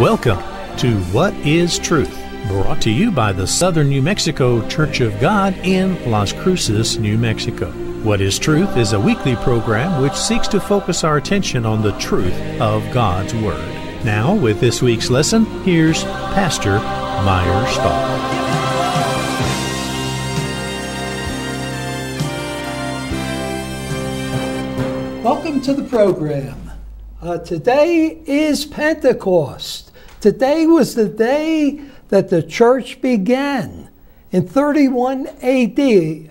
Welcome to What is Truth, brought to you by the Southern New Mexico Church of God in Las Cruces, New Mexico. What is Truth is a weekly program which seeks to focus our attention on the truth of God's Word. Now, with this week's lesson, here's Pastor Meyer Stahl. Welcome to the program. Uh, today is Pentecost. Today was the day that the church began in 31 AD,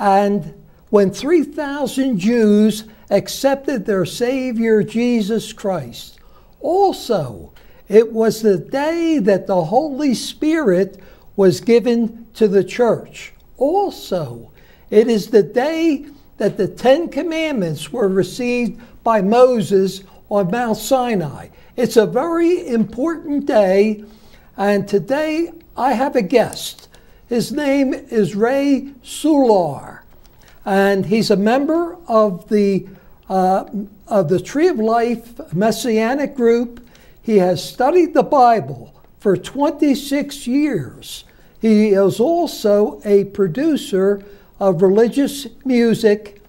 and when 3,000 Jews accepted their Savior Jesus Christ. Also, it was the day that the Holy Spirit was given to the church. Also, it is the day that the Ten Commandments were received by Moses on Mount Sinai. It's a very important day, and today I have a guest. His name is Ray Soular, and he's a member of the uh, of the Tree of Life Messianic Group. He has studied the Bible for 26 years. He is also a producer of religious music.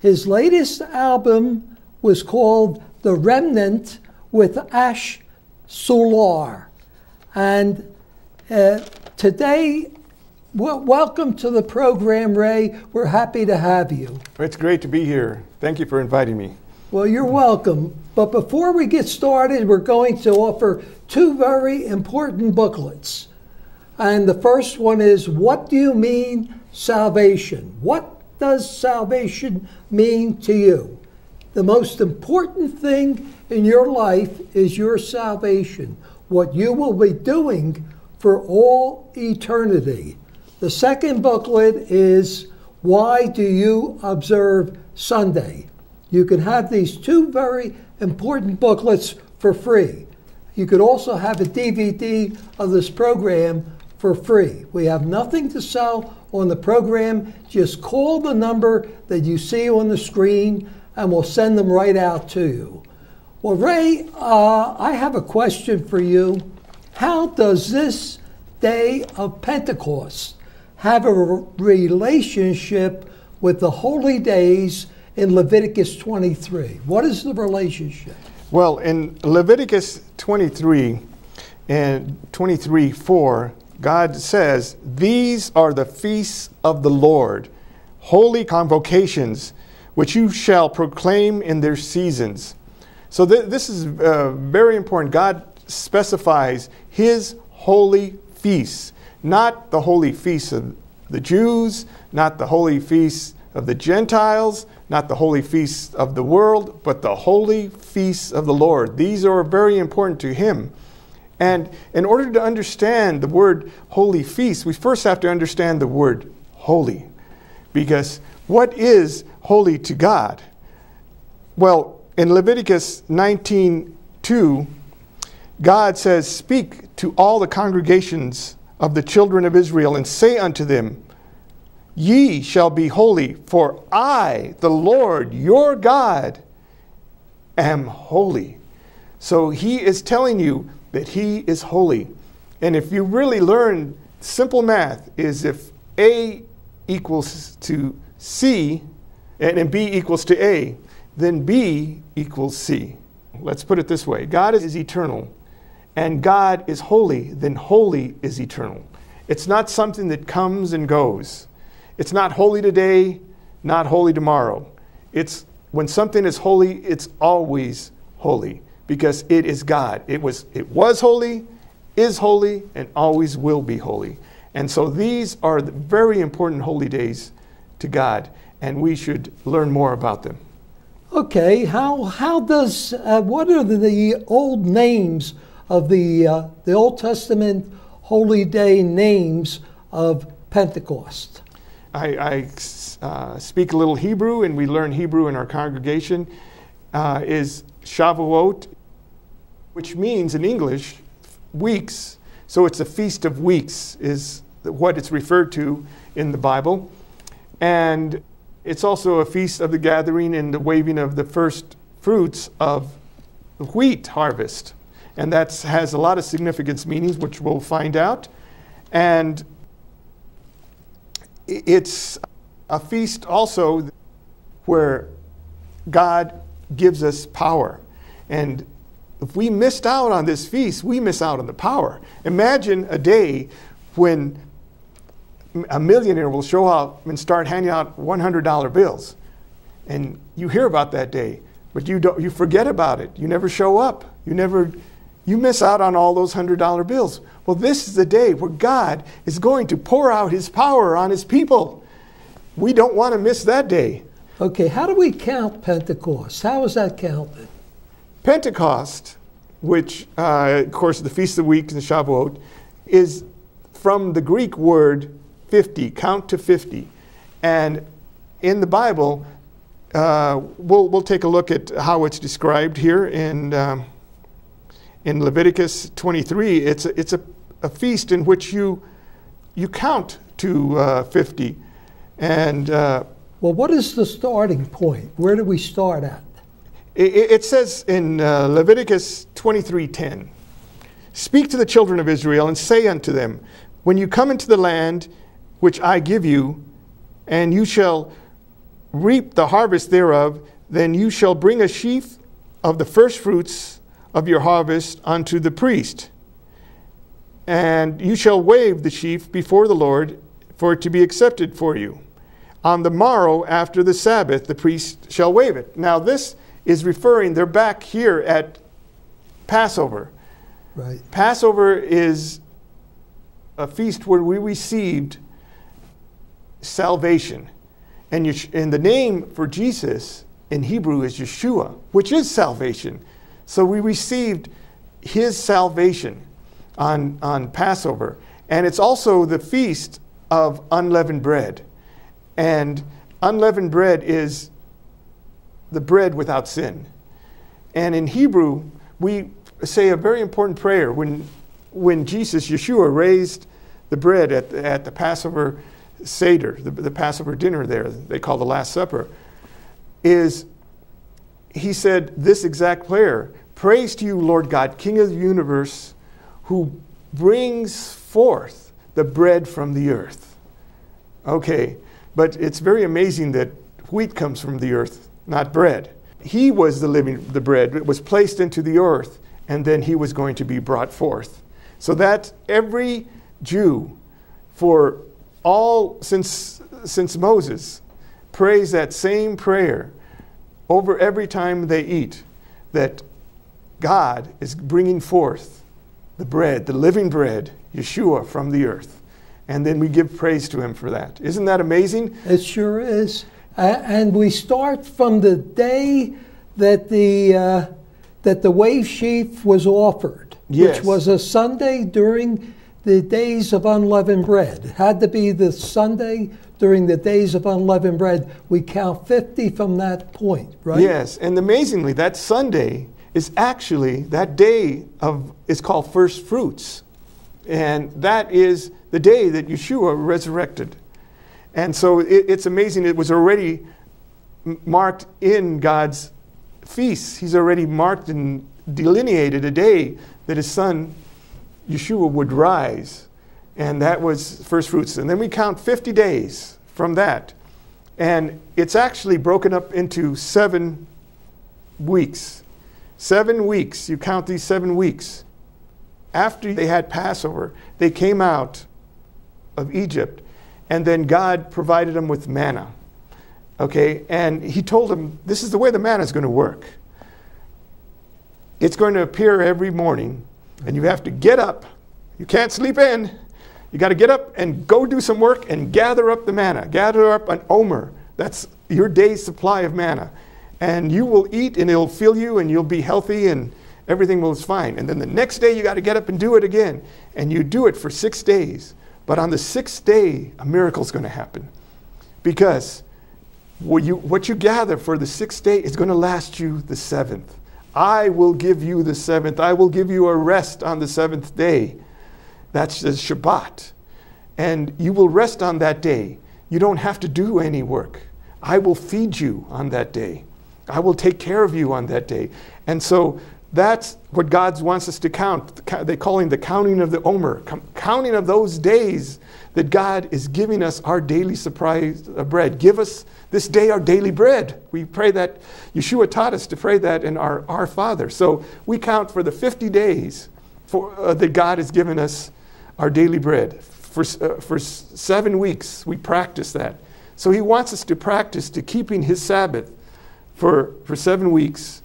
His latest album was called The Remnant with Ash Soular. And uh, today, well, welcome to the program, Ray. We're happy to have you. It's great to be here. Thank you for inviting me. Well, you're welcome. But before we get started, we're going to offer two very important booklets. And the first one is What Do You Mean Salvation? What does salvation mean to you? The most important thing in your life is your salvation, what you will be doing for all eternity. The second booklet is Why Do You Observe Sunday? You can have these two very important booklets for free. You could also have a DVD of this program for free. We have nothing to sell on the program. Just call the number that you see on the screen and we'll send them right out to you. Well, Ray, uh, I have a question for you. How does this day of Pentecost have a relationship with the holy days in Leviticus 23? What is the relationship? Well, in Leviticus 23 and 23 4, God says, These are the feasts of the Lord, holy convocations which you shall proclaim in their seasons. So th- this is uh, very important. God specifies his holy feasts, not the holy feasts of the Jews, not the holy feasts of the Gentiles, not the holy feasts of the world, but the holy feasts of the Lord. These are very important to him. And in order to understand the word holy feast, we first have to understand the word holy. Because what is holy to God? Well, in Leviticus 19:2, God says, "Speak to all the congregations of the children of Israel and say unto them, Ye shall be holy, for I, the Lord your God, am holy." So he is telling you that he is holy. And if you really learn simple math is if A equals to C and, B equals to A, then B equals C. Let's put it this way God is eternal, and God is holy, then holy is eternal. It's not something that comes and goes. It's not holy today, not holy tomorrow. It's when something is holy, it's always holy because it is God. It was, it was holy, is holy, and always will be holy. And so these are the very important holy days to God, and we should learn more about them. Okay, how, how does, uh, what are the, old names of the, uh, the Old Testament holy day names of Pentecost? I, I uh, speak a little Hebrew, and we learn Hebrew in our congregation, uh, is Shavuot, which means in English, weeks. So it's a feast of weeks, is what it's referred to in the Bible. And it's also a feast of the gathering and the waving of the first fruits of the wheat harvest. and that has a lot of significance meanings, which we'll find out. And it's a feast also where God gives us power. And if we missed out on this feast, we miss out on the power. Imagine a day when a millionaire will show up and start handing out $100 bills. And you hear about that day, but you, don't, you forget about it. You never show up. You never, you miss out on all those $100 bills. Well, this is the day where God is going to pour out his power on his people. We don't want to miss that day. Okay, how do we count Pentecost? How is that counted? Pentecost, which, uh, of course, the Feast of the Weeks and Shavuot, is from the Greek word 50, count to 50. And in the Bible, uh, we'll, we'll take a look at how it's described here in, um, in Leviticus 23. It's a, it's a, a feast in which you, you count to uh, 50. And uh, well, what is the starting point? Where do we start at? It, it says in uh, Leviticus 23:10, "Speak to the children of Israel and say unto them, When you come into the land which I give you, and you shall reap the harvest thereof, then you shall bring a sheaf of the first fruits of your harvest unto the priest. And you shall wave the sheaf before the Lord for it to be accepted for you. On the morrow after the Sabbath, the priest shall wave it. Now, this is referring, they're back here at Passover. Right. Passover is a feast where we received salvation. And, and the name for Jesus in Hebrew is Yeshua, which is salvation. So we received his salvation on, on Passover. And it's also the feast of unleavened bread. And unleavened bread is the bread without sin. And in Hebrew, we say a very important prayer when, when Jesus, Yeshua, raised the bread at at the Passover Seder, the, the Passover dinner there, they call the Last Supper, is he said this exact prayer Praise to you, Lord God, King of the universe, who brings forth the bread from the earth. Okay, but it's very amazing that wheat comes from the earth, not bread. He was the living the bread. It was placed into the earth, and then he was going to be brought forth. So that every Jew, for all since since Moses, prays that same prayer over every time they eat, that God is bringing forth the bread, the living bread, Yeshua, from the earth and then we give praise to him for that. Isn't that amazing? It sure is. Uh, and we start from the day that the uh, that the wave sheaf was offered, yes. which was a Sunday during the days of unleavened bread. Had to be the Sunday during the days of unleavened bread. We count 50 from that point, right? Yes, and amazingly, that Sunday is actually that day of is called first fruits. And that is the day that Yeshua resurrected. And so it, it's amazing, it was already marked in God's feasts. He's already marked and delineated a day that his son Yeshua would rise. And that was first fruits. And then we count 50 days from that. And it's actually broken up into seven weeks. Seven weeks. You count these seven weeks after they had Passover, they came out of Egypt, and then God provided them with manna. Okay, and He told them, This is the way the manna is going to work. It's going to appear every morning, and you have to get up. You can't sleep in. You got to get up and go do some work and gather up the manna. Gather up an omer. That's your day's supply of manna. And you will eat, and it'll fill you, and you'll be healthy and everything was fine. And then the next day, you got to get up and do it again. And you do it for six days. But on the sixth day, a miracle is going to happen. Because what you, what you gather for the sixth day is going to last you the seventh. I will give you the seventh. I will give you a rest on the seventh day. That's the Shabbat. And you will rest on that day. You don't have to do any work. I will feed you on that day. I will take care of you on that day. And so That's what God wants us to count. They call him the counting of the Omer, counting of those days that God is giving us our daily supply of bread. Give us this day our daily bread. We pray that, Yeshua taught us to pray that in our Our Father. So we count for the 50 days for, uh, that God has given us our daily bread. For, uh, for seven weeks, we practice that. So he wants us to practice to keeping his Sabbath for, for seven weeks,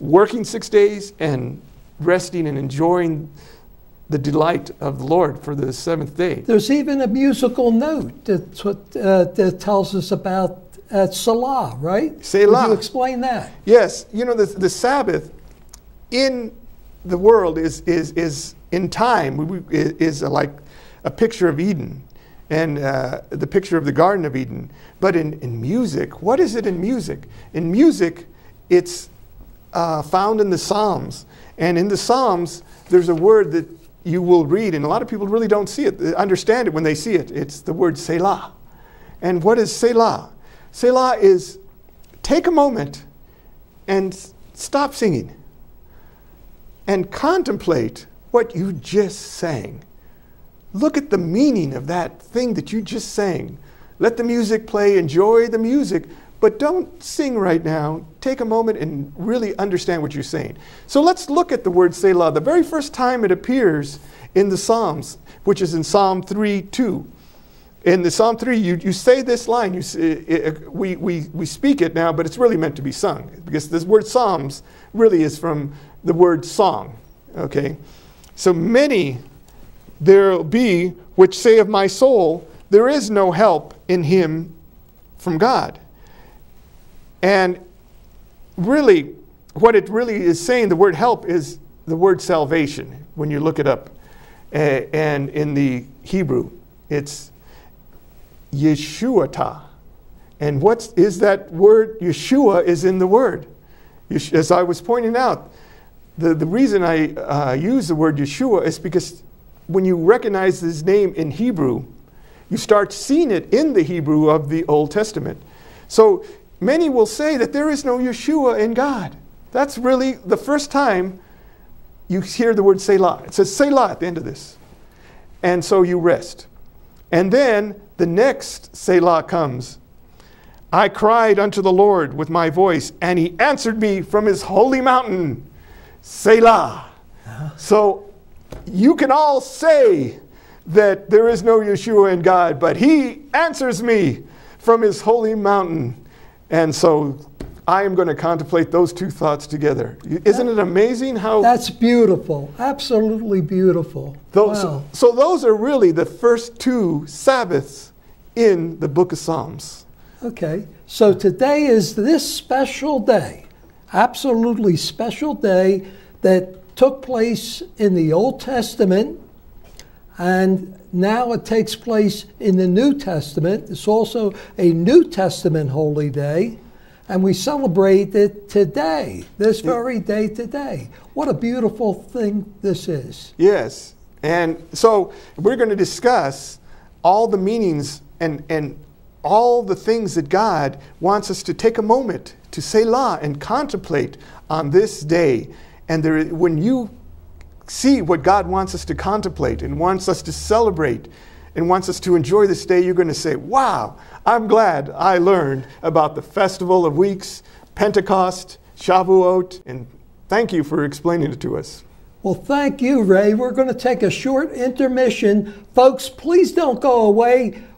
working six days and resting and enjoying the delight of the Lord for the seventh day. There's even a musical note that, uh, that tells us about uh, Selah, right? Selah. Would you explain that? Yes. You know, the, the Sabbath in the world is, is, is in time, is like a picture of Eden and uh, the picture of the Garden of Eden. But in, in music, what is it in music? In music, it's uh, found in the Psalms. And in the Psalms, there's a word that you will read, and a lot of people really don't see it, understand it when they see it. It's the word Selah. And what is Selah? Selah is take a moment and stop singing and contemplate what you just sang. Look at the meaning of that thing that you just sang. Let the music play, enjoy the music, but don't sing right now. Take a moment and really understand what you're saying. So let's look at the word Selah. The very first time it appears in the Psalms, which is in Psalm 3 2. In the Psalm 3, you, you say this line, you, it, it, we, we, we speak it now, but it's really meant to be sung because this word Psalms really is from the word song. Okay? So many there'll be which say of my soul, there is no help in him from God. And really, what it really is saying, the word help is the word salvation when you look it up. Uh, and in the Hebrew, it's Yeshuata. And what is that word? Yeshua is in the word. As I was pointing out, the, the reason I uh, use the word Yeshua is because when you recognize his name in Hebrew, you start seeing it in the Hebrew of the Old Testament. So many will say that there is no Yeshua in God. That's really the first time you hear the word Selah. It says Selah at the end of this. And so you rest. And then the next Selah comes. I cried unto the Lord with my voice, and he answered me from his holy mountain. Selah. Uh-huh. So you can all say that there is no Yeshua in God, but He answers me from His holy mountain. And so I am going to contemplate those two thoughts together. Isn't it amazing how. That's beautiful. Absolutely beautiful. Those, wow. so, those are really the first two Sabbaths in the book of Psalms. Okay. So today is this special day, absolutely special day that took place in the Old Testament, and now it takes place in the New Testament. It's also a New Testament holy day, and we celebrate it today, this very day today. What a beautiful thing this is. Yes. And so we're going to discuss all the meanings and, and all the things that God wants us to take a moment to Selah and contemplate on this day. And there, when you see what God wants us to contemplate and wants us to celebrate and wants us to enjoy this day, you're going to say, Wow, I'm glad I learned about the Festival of Weeks, Pentecost, Shavuot, and thank you for explaining it to us. Well, thank you, Ray. We're going to take a short intermission. Folks, please don't go away.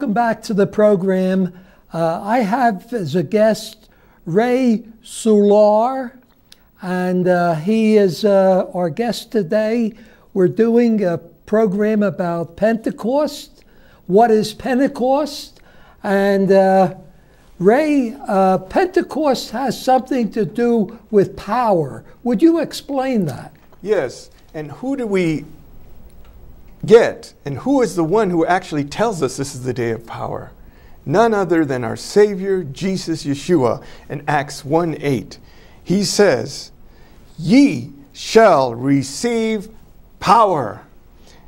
Welcome back to the program. Uh, I have as a guest Ray Soular, and uh, he is uh, our guest today. We're doing a program about Pentecost. What is Pentecost? And uh, Ray, uh, Pentecost has something to do with power. Would you explain that? Yes. And who do we get? And who is the one who actually tells us this is the day of power? None other than our Savior, Jesus Yeshua, in Acts 1 8. He says, Ye shall receive power.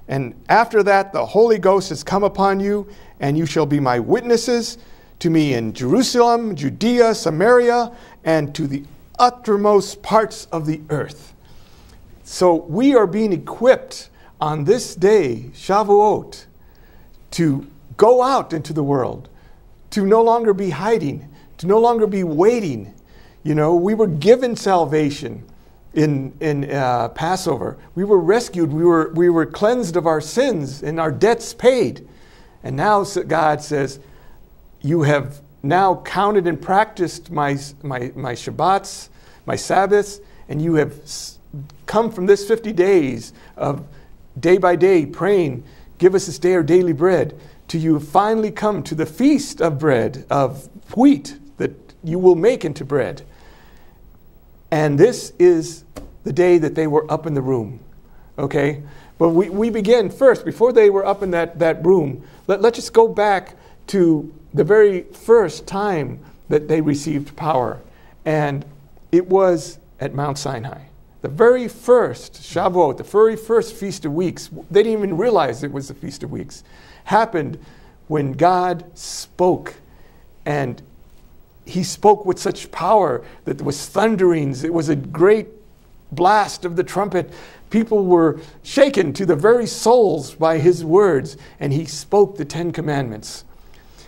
And after that, the Holy Ghost has come upon you, and you shall be my witnesses to me in Jerusalem, Judea, Samaria, and to the uttermost parts of the earth. So we are being equipped on this day, Shavuot, to go out into the world, to no longer be hiding, to no longer be waiting. You know, we were given salvation in, in uh, Passover. We were rescued. We were, we were cleansed of our sins and our debts paid. And now God says, You have now counted and practiced my, my, my Shabbats, my Sabbaths, and you have come from this 50 days of day by day praying, Give us this day our daily bread, till you finally come to the feast of bread, of wheat that you will make into bread. And this is the day that they were up in the room. Okay? But we, we begin first, before they were up in that, that room, let, let's just go back to the very first time that they received power. And it was at Mount Sinai. The very first Shavuot, the very first Feast of Weeks, they didn't even realize it was the Feast of Weeks, happened when God spoke. And he spoke with such power that there was thunderings. It was a great blast of the trumpet. People were shaken to the very souls by his words, and he spoke the Ten Commandments.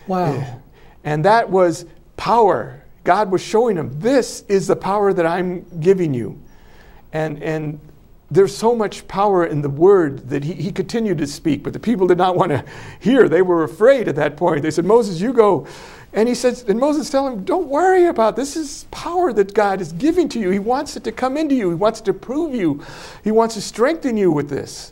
Wow. Eh, and that was power. God was showing them, this is the power that I'm giving you. And, and there's so much power in the word that he, he continued to speak, but the people did not want to hear. They were afraid at that point. They said, Moses, you go. And he says, and Moses telling him, don't worry about this. this is power that God is giving to you. He wants it to come into you. He wants to prove you. He wants to strengthen you with this.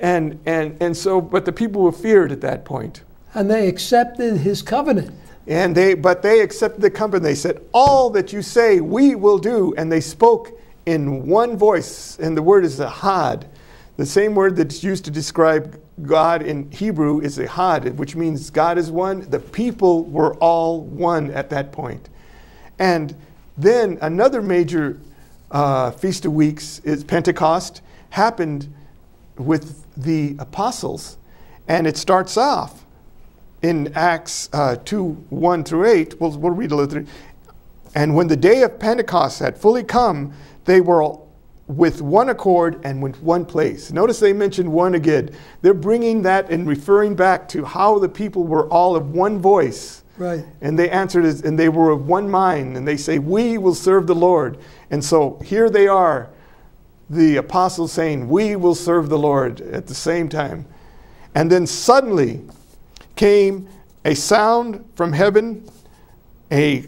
And, and, and so, but the people were feared at that point. And they accepted his covenant. And they, but they accepted the covenant. They said, all that you say, we will do. And they spoke in one voice, and the word is ahad. The same word that's used to describe God in Hebrew is ahad, which means God is one. The people were all one at that point. And then another major uh, Feast of Weeks is Pentecost, happened with the apostles. And it starts off in Acts uh, 2 1 through 8. We'll, we'll read a little. And when the day of Pentecost had fully come, they were with one accord and with one place. Notice they mentioned one again. They're bringing that and referring back to how the people were all of one voice. Right. And they answered, as, and they were of one mind, and they say, We will serve the Lord. And so here they are, the apostles saying, We will serve the Lord at the same time. And then suddenly came a sound from heaven, a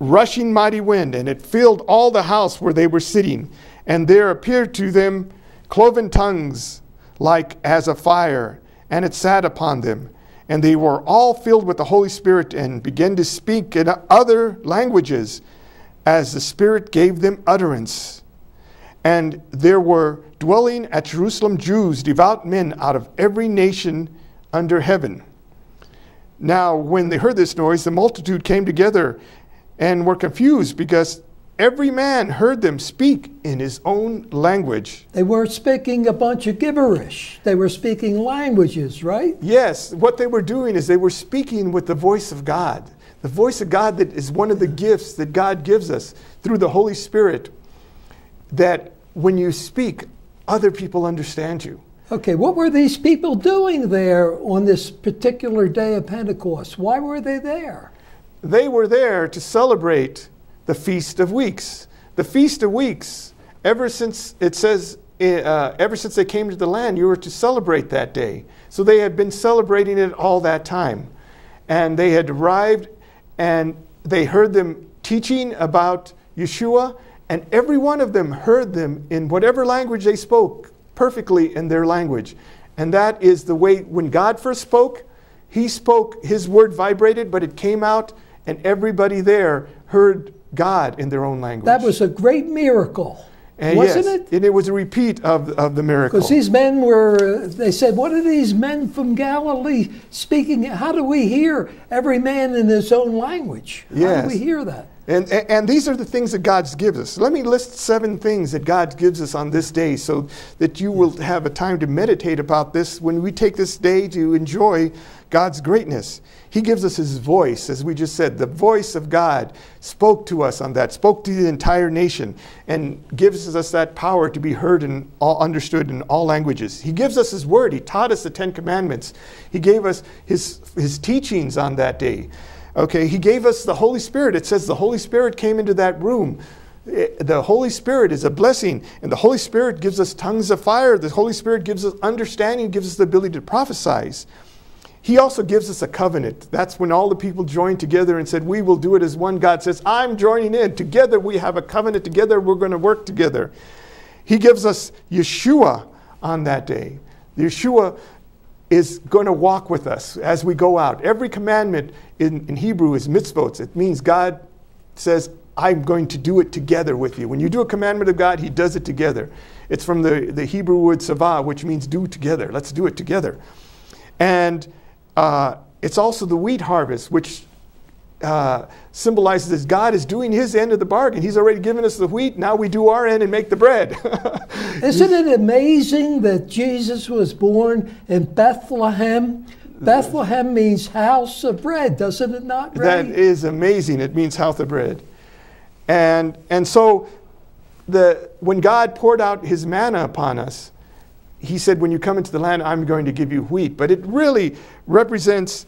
rushing mighty wind, and it filled all the house where they were sitting. And there appeared to them cloven tongues like as a fire, and it sat upon them. And they were all filled with the Holy Spirit and began to speak in other languages as the Spirit gave them utterance. And there were dwelling at Jerusalem Jews, devout men out of every nation under heaven. Now, when they heard this noise, the multitude came together and were confused because every man heard them speak in his own language. They weren't speaking a bunch of gibberish. They were speaking languages, right? Yes, what they were doing is they were speaking with the voice of God. The voice of God that is one of the gifts that God gives us through the Holy Spirit that when you speak, other people understand you. Okay, what were these people doing there on this particular day of Pentecost? Why were they there? They were there to celebrate the Feast of Weeks. The Feast of Weeks, ever since it says uh, ever since they came to the land, you were to celebrate that day. So they had been celebrating it all that time. And they had arrived and they heard them teaching about Yeshua, and every one of them heard them in whatever language they spoke perfectly in their language. And that is the way, when God first spoke, He spoke, His word vibrated, but it came out, and everybody there heard God in their own language. That was a great miracle. And wasn't yes, it? And it was a repeat of, of the miracle. Because these men were, they said, What are these men from Galilee speaking? How do we hear every man in his own language? How Yes. do we hear that? And, and, and these are the things that God gives us. Let me list seven things that God gives us on this day so that you will have a time to meditate about this when we take this day to enjoy God's greatness. He gives us His voice, as we just said. The voice of God spoke to us on that, spoke to the entire nation, and gives us that power to be heard and all understood in all languages. He gives us His word. He taught us the Ten Commandments. He gave us His, his teachings on that day. Okay, he gave us the Holy Spirit. It says the Holy Spirit came into that room. Eh, The Holy Spirit is a blessing, and the Holy Spirit gives us tongues of fire. The Holy Spirit gives us understanding, gives us the ability to prophesize. He also gives us a covenant. That's when all the people joined together and said, We will do it as one. God says, I'm joining in. Together we have a covenant. Together we're going to work together. He gives us Yeshua on that day. Yeshua is going to walk with us as we go out. Every commandment in, in Hebrew is mitzvot. It means God says, I'm going to do it together with you. When you do a commandment of God, He does it together. It's from the, the Hebrew word savah, which means do together. Let's do it together. And uh, it's also the wheat harvest, which uh, symbolizes that God is doing His end of the bargain. He's already given us the wheat. Now we do our end and make the bread. Isn't it amazing that Jesus was born in Bethlehem? Bethlehem means house of bread, doesn't it not, Ray? That is amazing. It means house of bread. And, and so the, when God poured out his manna upon us, he said, When you come into the land, I'm going to give you wheat. But it really represents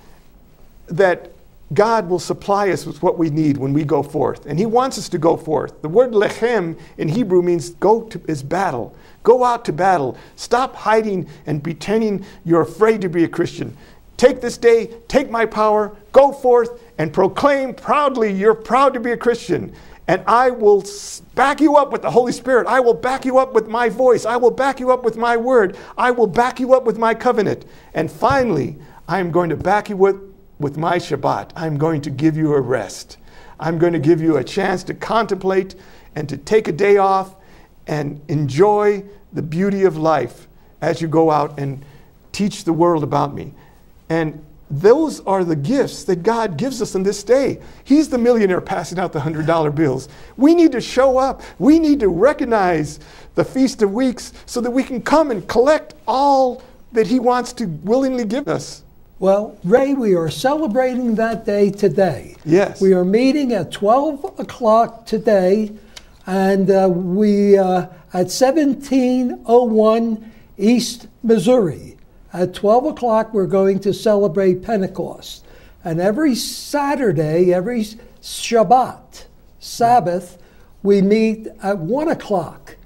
that God will supply us with what we need when we go forth. And he wants us to go forth. The word lechem in Hebrew means go to is battle. Go out to battle. Stop hiding and pretending you're afraid to be a Christian. Take this day, take my power, go forth and proclaim proudly you're proud to be a Christian. And I will back you up with the Holy Spirit. I will back you up with my voice. I will back you up with my word. I will back you up with my covenant. And finally, I am going to back you with, with my Shabbat. I'm going to give you a rest. I'm going to give you a chance to contemplate and to take a day off and enjoy the beauty of life as you go out and teach the world about me. And those are the gifts that God gives us in this day. He's the millionaire passing out the $100 bills. We need to show up. We need to recognize the Feast of Weeks so that we can come and collect all that He wants to willingly give us. Well, Ray, we are celebrating that day today. Yes. We are meeting at 12 o'clock today, and uh, we uh, at 1701 East Missouri. At 12 o'clock, we're going to celebrate Pentecost. And every Saturday, every Shabbat, Sabbath, we meet at 1 o'clock.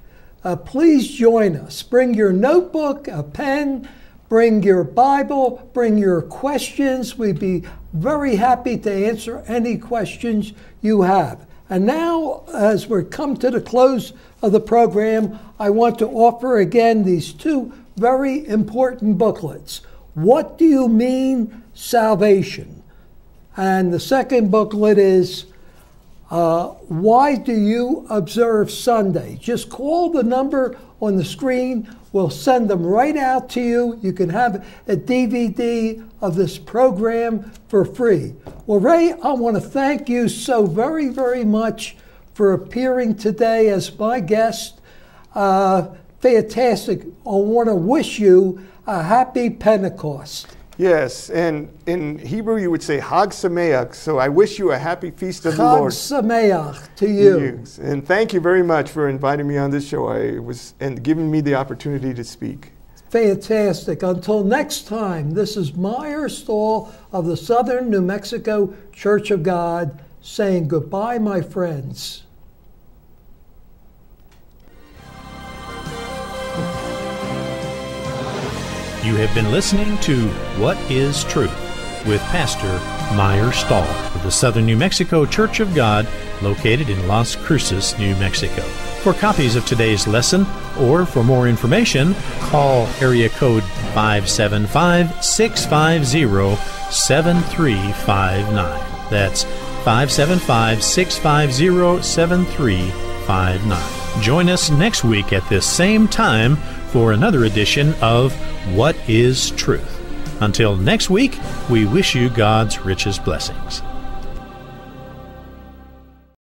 Uh, please join us. Bring your notebook, a pen, bring your Bible, bring your questions. We'd be very happy to answer any questions you have. And now, as we come to the close of the program, I want to offer again these two very important booklets. What do you mean salvation? And the second booklet is uh, Why Do You Observe Sunday? Just call the number on the screen. We'll send them right out to you. You can have a DVD of this program for free. Well, Ray, I want to thank you so very, very much for appearing today as my guest. Uh, fantastic. I want to wish you a happy Pentecost. Yes, and in Hebrew you would say Hag Sameach, so I wish you a happy feast of the Chag Lord. Sameach to you. And thank you very much for inviting me on this show. I was and giving me the opportunity to speak. Fantastic. Until next time, this is Meyer Stahl of the Southern New Mexico Church of God saying goodbye, my friends. You have been listening to What is Truth with Pastor Meyer Stahl of the Southern New Mexico Church of God, located in Las Cruces, New Mexico. For copies of today's lesson or for more information, call area code 575 650 7359. That's 575 650 7359. Join us next week at this same time for another edition of What is Truth. Until next week, we wish you God's richest blessings.